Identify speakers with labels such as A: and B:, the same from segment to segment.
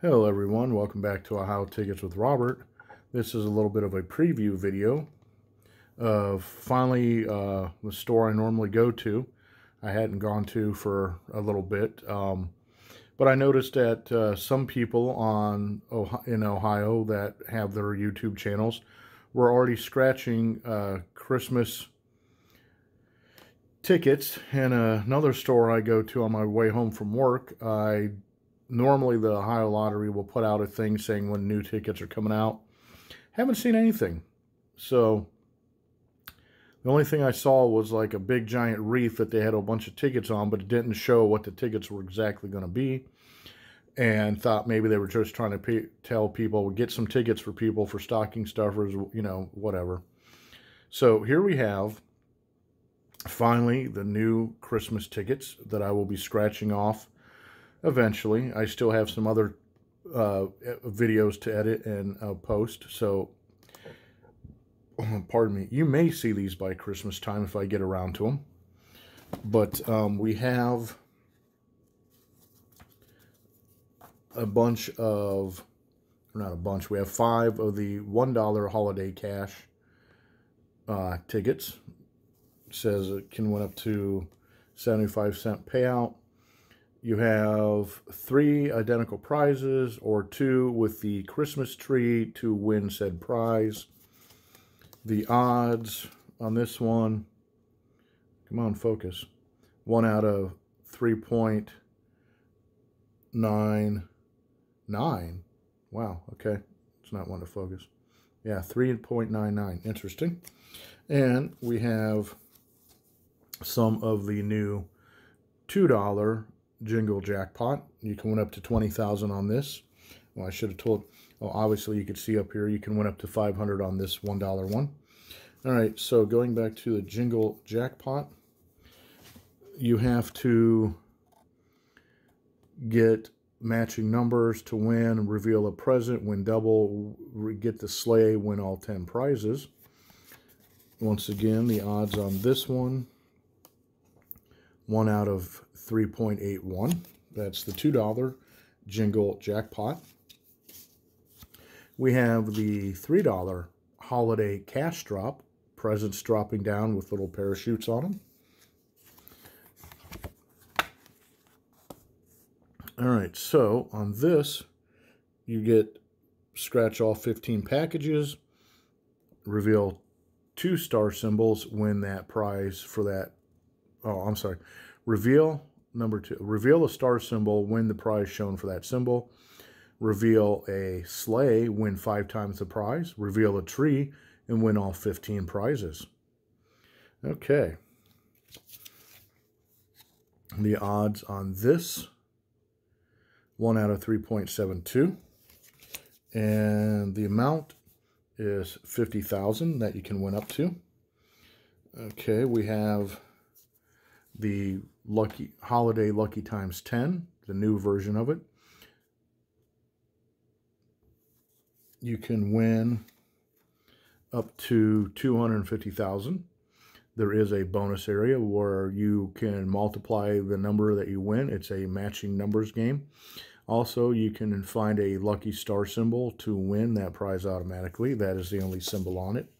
A: Hello everyone, welcome back to Ohio Tickets with Robert. This is a little bit of a preview video of finally uh, the store I normally go to. I hadn't gone to for a little bit, um, but I noticed that uh, some people on in Ohio that have their YouTube channels were already scratching uh, Christmas tickets in another store I go to on my way home from work. I normally the Ohio Lottery will put out a thing saying when new tickets are coming out. Haven't seen anything. So the only thing I saw was like a big giant wreath that they had a bunch of tickets on, but it didn't show what the tickets were exactly going to be. And thought maybe they were just trying to pay, tell people, get some tickets for people for stocking stuffers, you know, whatever. So here we have finally the new Christmas tickets that I will be scratching off eventually. I still have some other uh, videos to edit and uh, post, so pardon me. You may see these by Christmas time if I get around to them. But um, we have a bunch of, not a bunch, we have five of the $1 holiday cash uh, tickets. It says it can win up to 75 cent payout you have three identical prizes or two with the Christmas tree to win said prize. The odds on this one, come on, focus. One out of 3.99. Wow, okay. It's not one to focus. Yeah, 3.99. Interesting. And we have some of the new $2 jingle jackpot. You can win up to 20000 on this. Well, I should have told, well, obviously you could see up here, you can win up to 500 on this $1 one. All right, so going back to the jingle jackpot, you have to get matching numbers to win, reveal a present, win double, get the sleigh, win all 10 prizes. Once again, the odds on this one, one out of 3.81. That's the $2 Jingle Jackpot. We have the $3 Holiday Cash Drop. Presents dropping down with little parachutes on them. All right, so on this, you get scratch all 15 packages, reveal two star symbols, win that prize for that. Oh, I'm sorry. Reveal Number two, reveal a star symbol, win the prize shown for that symbol. Reveal a sleigh, win five times the prize. Reveal a tree, and win all 15 prizes. Okay. The odds on this, 1 out of 3.72. And the amount is 50,000 that you can win up to. Okay, we have the Lucky Holiday Lucky Times 10, the new version of it. You can win up to 250,000. There is a bonus area where you can multiply the number that you win. It's a matching numbers game. Also, you can find a lucky star symbol to win that prize automatically. That is the only symbol on it.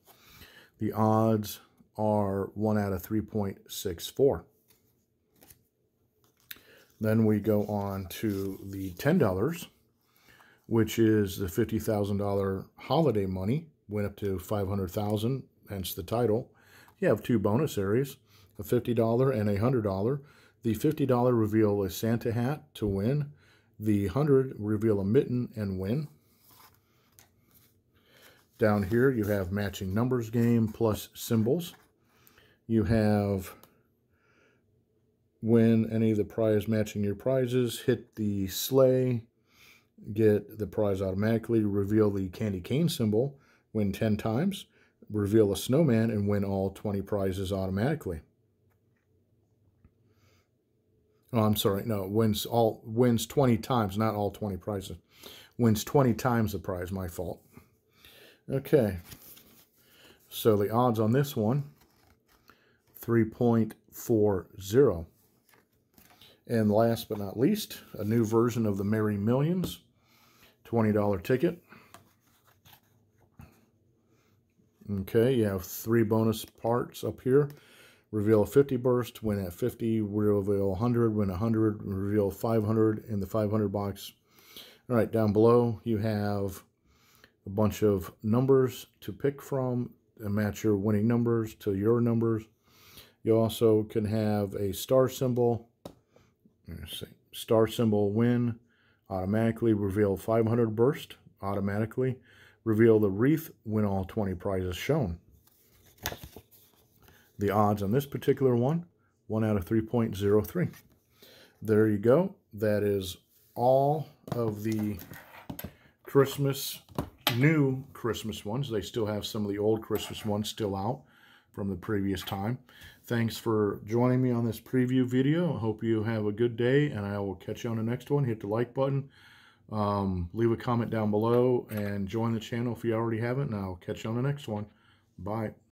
A: The odds are 1 out of 3.64. Then we go on to the $10, which is the $50,000 holiday money. Went up to 500000 hence the title. You have two bonus areas, a $50 and a $100. The $50 reveal a Santa hat to win. The 100 reveal a mitten and win. Down here you have matching numbers game plus symbols. You have win any of the prize matching your prizes, hit the sleigh, get the prize automatically, reveal the candy cane symbol, win 10 times, reveal a snowman, and win all 20 prizes automatically. Oh, I'm sorry. No, wins all wins 20 times, not all 20 prizes. Wins 20 times the prize, my fault. Okay. So the odds on this one, 3.40. And last but not least, a new version of the Merry Millions. $20 ticket. Okay, you have three bonus parts up here. Reveal a 50 burst, win at 50, reveal 100, win 100, reveal 500 in the 500 box. All right, down below you have a bunch of numbers to pick from and match your winning numbers to your numbers. You also can have a star symbol. Let's see, star symbol win, automatically reveal 500 burst, automatically. Reveal the wreath, win all 20 prizes shown. The odds on this particular one, 1 out of 3.03. There you go. That is all of the Christmas, new Christmas ones. They still have some of the old Christmas ones still out from the previous time. Thanks for joining me on this preview video. I hope you have a good day, and I will catch you on the next one. Hit the like button. Um, leave a comment down below and join the channel if you already haven't, and I'll catch you on the next one. Bye.